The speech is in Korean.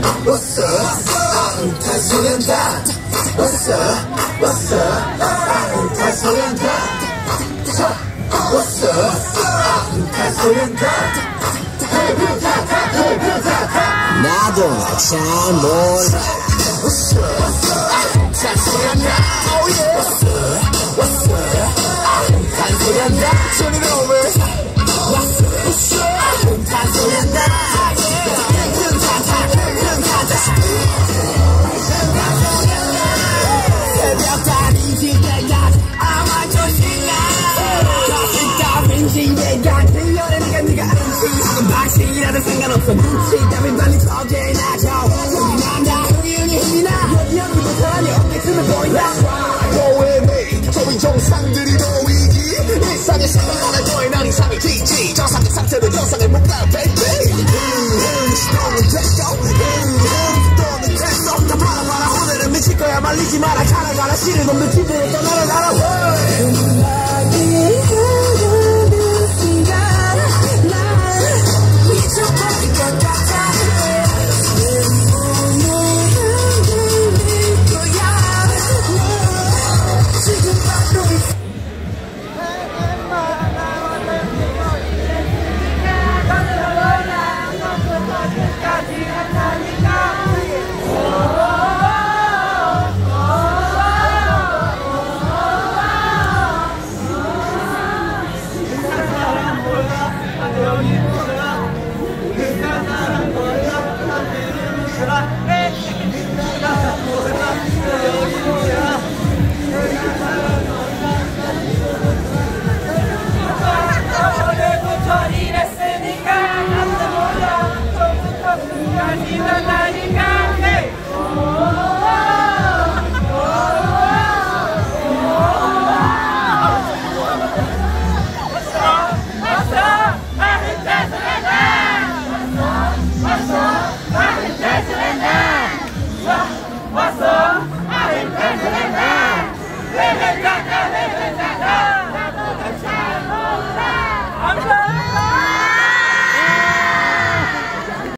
What's up? 다시 소리한다 What's up? What's up? 다시 소리한다 자, What's up? 다시 소리한다 나도 잘 몰라 What's up? 다시 소리한다 Oh yeah What's up? What's up? 다시 소리한다 Turn it over 나는 상관없어. 눈치감이 빨리 터져나죠. 흥이 난다. 흥이 흥이 흥이 나? 여기 부터라니 어깨춤을 보인다 너의 매일 저위 정상들이 보이기 일상의 상황을 더해 난 이상의 뒤지. 정상적 상태로 정상을 못가 baby 흥흥 시도는 됐어. 흥흥 시도는 됐어. 다 바라봐라. 오늘은 미칠 거야. 말리지 마라. 가라 가라. 실은 없는 기대에 떠나라. 나라